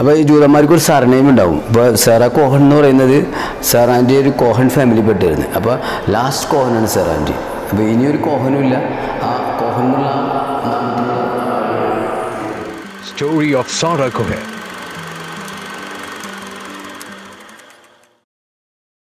അപ്പോൾ ഈ ജൂതന്മാർക്ക് ഒരു സർനെയിം ഉണ്ടാവും. ഇപ്പോൾ സെറ കോഹൻ എന്ന് പറയുന്നത് സെറാന്റെ ഒരു കോഹൻ ഫാമിലി പെട്ടിരുന്നു. അപ്പോൾ ലാസ്റ്റ് കോഹനാണ് സെറാന്റെ അപ്പോൾ ഇനിയൊരു കോഹനും ഇല്ല. ആ കോഹൻ എന്നുള്ള സ്റ്റോറി ഓഫ് Story കോഹൻ